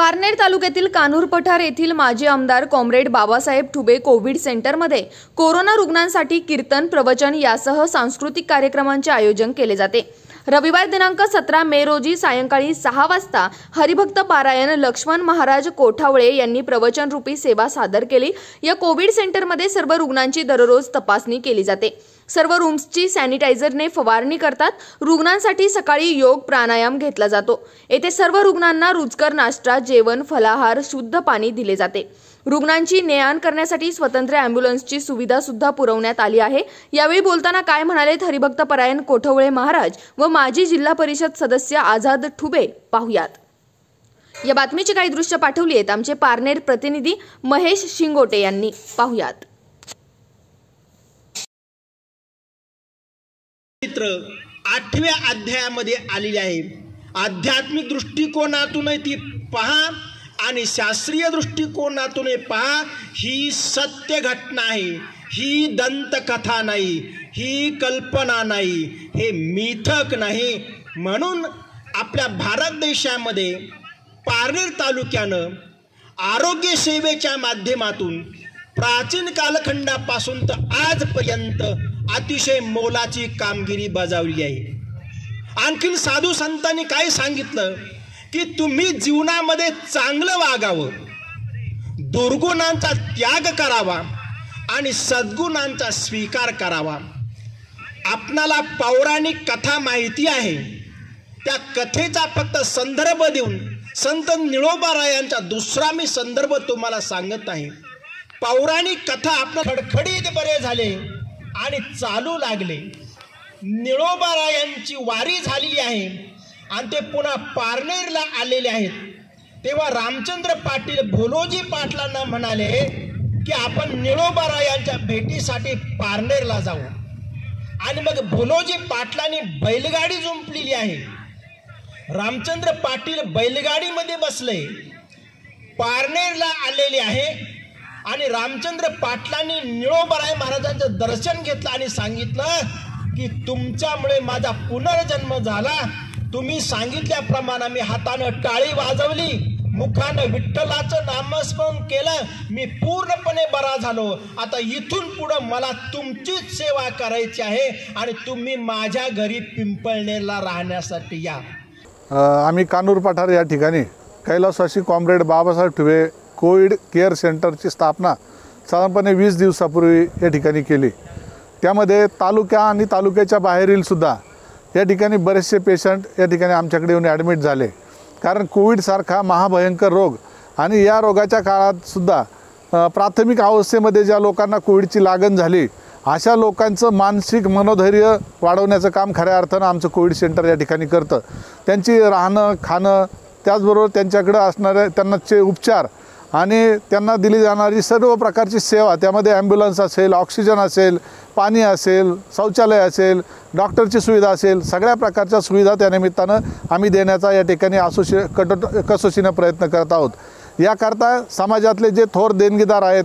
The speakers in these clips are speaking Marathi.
पारनेर तालुक्यातील कान्हूर पठार येथील माजी आमदार कॉम्रेड बाबासाहेब ठुबे कोविड सेंटरमध्ये कोरोना रुग्णांसाठी कीर्तन प्रवचन यासह सांस्कृतिक कार्यक्रमांचे आयोजन केले जाते. रविवार दिनांक सतरा मे रोजी सायंकाळी सहा वाजता हरिभक्त पारायण लक्ष्मण महाराज कोठावळे यांनी प्रवचन रूपी सेवा सादर केली. या कोविड सेंटरमध्ये सर्व रुग्णांची दररोज तपासणी केली जाते. सर्व रूम्सची सॅनिटायझरने फवारणी करतात. रुग्णांसाठी सकाळी योग प्राणायाम घेतला जातो. येथे सर्व रुग्णांना रुचकर नाश्ता जेवण फलाहार शुद्ध पाणी दिले जाते. रुग्णांची ने आण करण्यासाठी स्वतंत्र अँब्युलन्सची सुविधा सुद्धा पुरवण्यात आली आहे. यावेळी बोलताना काय म्हणाले हरिभक्त परायण कोठवळे महाराज व माजी जिल्हा परिषद सदस्य आझाद ठुबे? पाहुयात. या बातमीची काही दृश्य पाठवली आहेत आमचे पारनेर प्रतिनिधी महेश शिंगोटे यांनी. पाहुयात. चित्र आठव्या अध्यायामध्ये आलेले आहे. आध्यात्मिक दृष्टिकोनातूनही ती पहा. आणि शास्त्रीय दृष्टिकोनातून पहा ही सत्य घटना आहे. ही दंतकथा नाही. ही कल्पना नाही. हे मिथक नाही. म्हणून आपल्या भारत देशामध्ये पारनेर तालुक्यानं आरोग्य सेवेच्या माध्यमातून प्राचीन कालखंडापासून तर आजपर्यंत अतिशय मोलाची कामगिरी बजावली आहे. आणखीन साधू संतांनी काय सांगितलं? की तुम्ही जीवनामध्ये चांगलं वागावं. दुर्गुणांचा त्याग करावा आणि सद्गुणांचा स्वीकार करावा. आपणाला पौराणिक कथा माहिती आहे. त्या कथेचा फक्त संदर्भ देऊन संत निळोबारायांचा दुसरा मी संदर्भ तुम्हाला सांगत आहे. पौराणिक कथा आपण खडखडीत बरे झाले आणि चालू लागले. निळोबारायांची वारी झालेली आहे. आणि ते पुन्हा पारनेरला आलेले आहेत. तेव्हा रामचंद्र पाटील भोलोजी पाटलांना म्हणाले की आपण निळोबारायांच्या भेटीसाठी पारनेरला जाऊ. आणि मग भोलोजी पाटलांनी बैलगाडी जुंपलेली आहे. रामचंद्र पाटील बैलगाडीमध्ये बसले. पारनेरला आलेले आहे आणि रामचंद्र पाटलांनी निळोबराय महाराजांचं दर्शन घेतलं आणि सांगितलं की तुमच्यामुळे माझा पुनर्जन्म झाला. तुम्ही सांगितल्याप्रमाणे मी हातानं टाळी वाजवली मुखानं विठ्ठलाचं नामस्मरण केलं मी पूर्णपणे बरा झालो. आता इथून पुढं मला तुमचीच सेवा करायची आहे आणि तुम्ही माझ्या घरी पिंपळणेला राहण्यासाठी या. आम्ही कानूर पठार या ठिकाणी कैलासवासी comrade Babasaheb Thube covid care सेंटरची स्थापना साधारणपणे वीस दिवसापूर्वी या ठिकाणी केली. त्यामध्ये तालुक्या आणि तालुक्याच्या बाहेरीलसुद्धा या ठिकाणी बरेचसे पेशंट या ठिकाणी आमच्याकडे येऊन ॲडमिट झाले. कारण कोविडसारखा महाभयंकर रोग आणि या रोगाच्या काळातसुद्धा प्राथमिक अवस्थेमध्ये ज्या लोकांना कोविडची लागण झाली अशा लोकांचं मानसिक मनोधैर्य वाढवण्याचं काम खऱ्या अर्थानं आमचं कोविड सेंटर या ठिकाणी करतं. त्यांची राहणं खाणं त्याचबरोबर त्यांच्याकडं असणारे त्यांनाचे उपचार आणि त्यांना दिली जाणारी सर्व प्रकारची सेवा त्यामध्ये ॲम्ब्युलन्स असेल ऑक्सिजन असेल पाणी असेल शौचालय असेल डॉक्टरची सुविधा असेल सगळ्या प्रकारच्या सुविधा त्यानिमित्तानं आम्ही देण्याचा या ठिकाणी असोशी कट कसोशीनं प्रयत्न करत आहोत. याकरता समाजातले जे थोर देणगीदार आहेत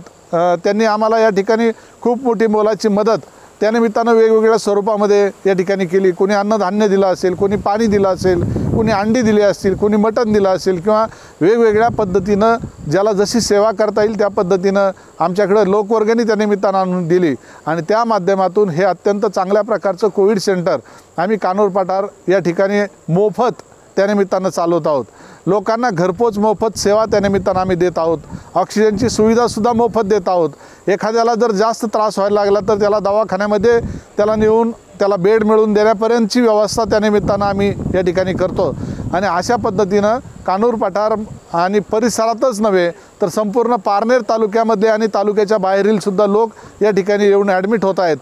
त्यांनी आम्हाला या ठिकाणी खूप मोठी मोलाची मदत त्यानिमित्तानं वेगवेगळ्या स्वरूपामध्ये या ठिकाणी केली. कोणी अन्नधान्य दिलं असेल कोणी पाणी दिलं असेल कोणी अंडी दिली असतील कोणी मटण दिलं असेल किंवा वेगवेगळ्या पद्धतीनं ज्याला जशी सेवा करता येईल त्या पद्धतीनं आमच्याकडं लोकवर्गणी त्या निमित्तानं आणून दिली. आणि त्या माध्यमातून हे अत्यंत चांगल्या प्रकारचं कोविड सेंटर आम्ही कानोर पठार या ठिकाणी मोफत त्यानिमित्तानं चालवत आहोत. लोकांना घरपोच मोफत सेवा त्यानिमित्तानं आम्ही देत आहोत. ऑक्सिजनची सुविधासुद्धा मोफत देत आहोत. एखाद्याला जर जास्त त्रास व्हायला लागला तर त्याला दवाखान्यामध्ये त्याला नेऊन त्याला बेड मिळवून देण्यापर्यंतची व्यवस्था त्यानिमित्तानं आम्ही या ठिकाणी करतो. आणि अशा पद्धतीनं कानूर पठार आणि परिसरातच नव्हे तर संपूर्ण पारनेर तालुक्यामध्ये आणि तालुक्याच्या बाहेरीलसुद्धा लोक या ठिकाणी येऊन ॲडमिट होत आहेत.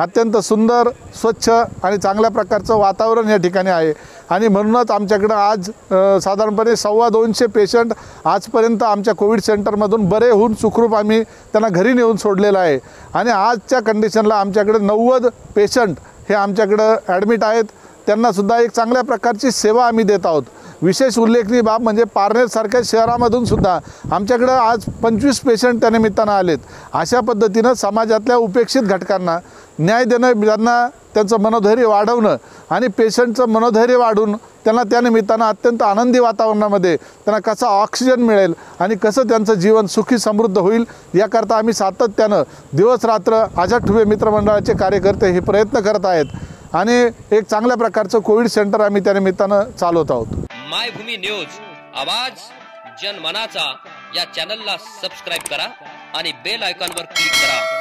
अत्यंत सुंदर स्वच्छ आणि चांगल्या प्रकारचं वातावरण या ठिकाणी आहे. आणि म्हणूनच आमच्याकडं आज साधारणपणे सव्वा दोनशे पेशंट आजपर्यंत आमच्या कोविड सेंटरमधून बरे होऊन सुखरूप आम्ही त्यांना घरी नेऊन सोडलेलं आहे. आणि आजच्या कंडिशनला आमच्याकडे नव्वद पेशंट हे आमच्याकडं ॲडमिट आहेत. त्यांनासुद्धा एक चांगल्या प्रकारची सेवा आम्ही देत आहोत. विशेष उल्लेखनीय बाब म्हणजे पारनेरसारख्या शहरामधून सुद्धा आमच्याकडं आज पंचवीस पेशंट त्या निमित्तानं आलेत. अशा पद्धतीनं समाजातल्या उपेक्षित घटकांना न्याय देणं ज्यांना त्यांचं मनोधैर्य वाढवणं आणि पेशंटचं मनोधैर्य वाढून त्यांना त्यानिमित्तानं अत्यंत आनंदी वातावरणामध्ये त्यांना कसा ऑक्सिजन मिळेल आणि कसं त्यांचं जीवन सुखी समृद्ध होईल याकरता आम्ही सातत्यानं दिवस रात्र आझाद ठुबे मित्रमंडळाचे कार्यकर्ते हे प्रयत्न करत आहेत. आणि एक चांगल्या प्रकारचं कोविड सेंटर आम्ही त्यानिमित्तानं चालवत आहोत. मायभूमी न्यूज. आवाज जनमनाचा या चॅनलला सबस्क्राईब करा आणि बेल आयकॉनवर क्लिक करा.